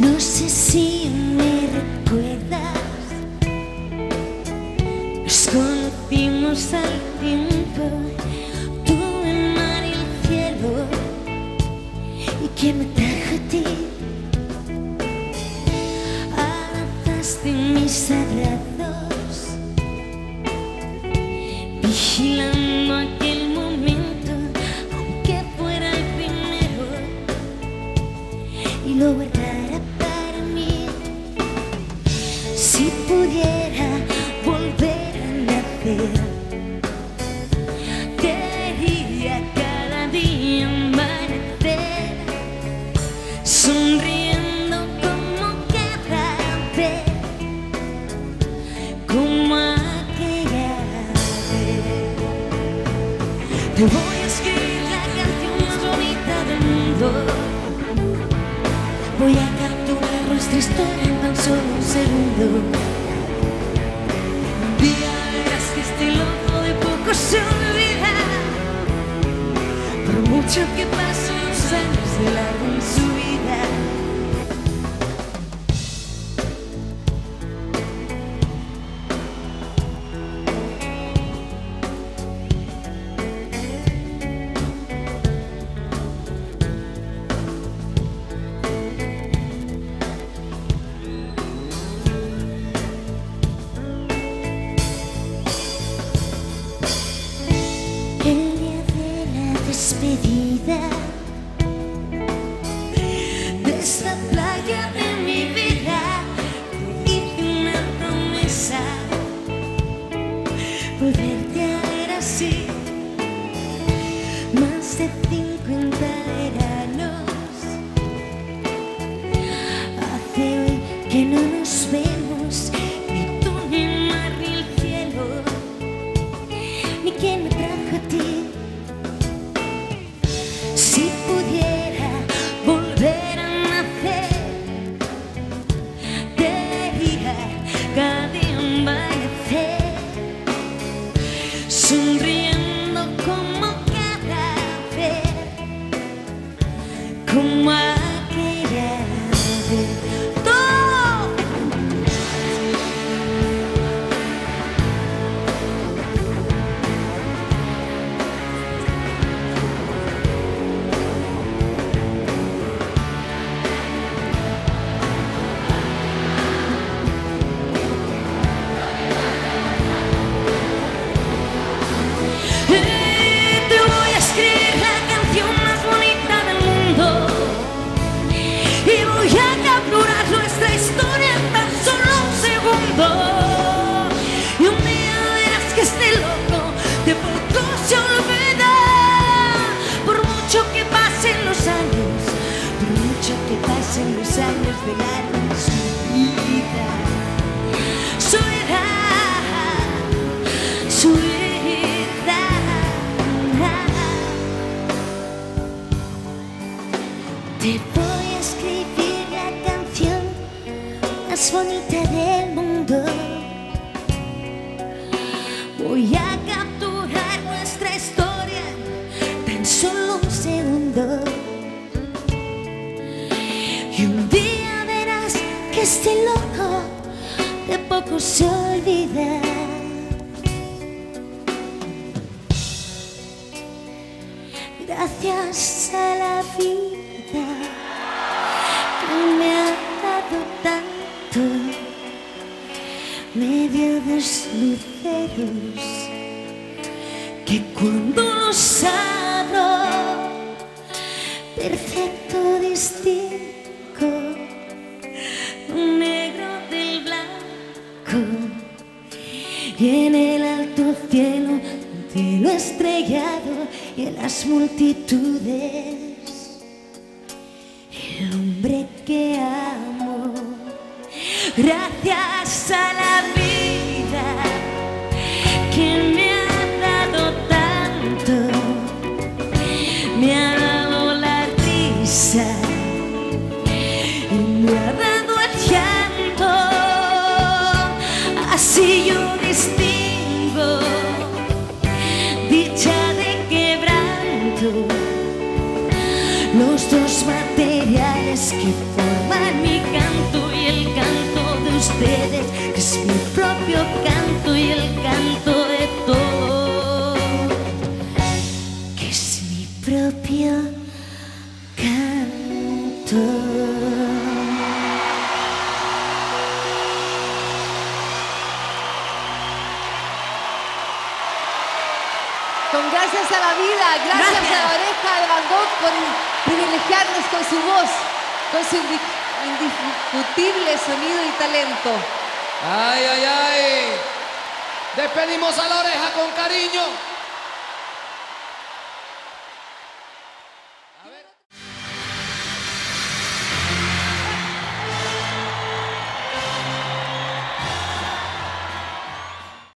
No sé si me recuerdas, nos conocimos al tiempo, tú el mar y el cielo, y que me trajo a ti. Abrazaste mis abrazos, vigilando. Te voy a escribir la canción más bonita del mundo. Voy a capturar nuestra historia en tan solo un segundo. Un día verás que este loco de poco se olvida. Por mucho que pasen los años de largo en su vida. Despedida de esta playa de mi vida, hice una promesa, volverte que pasen los años de largo en su vida. Su vida, su vida. Te voy a escribir la canción más bonita del mundo. Voy a capturar este loco de poco se olvida. Gracias a la vida que me ha dado tanto, medio dos luceros, que cuando los abro, perfecto distingo multitudes el hombre que amo. Gracias a la que forman mi canto y el canto de ustedes que es mi propio canto y el canto de todos que es mi propio canto. con Gracias a la Vida, gracias, a la oreja de Van Gogh por privilegiarnos con su voz con su indi- indiscutible sonido y talento. Ay, ay, ay. Despedimos a la oreja con cariño.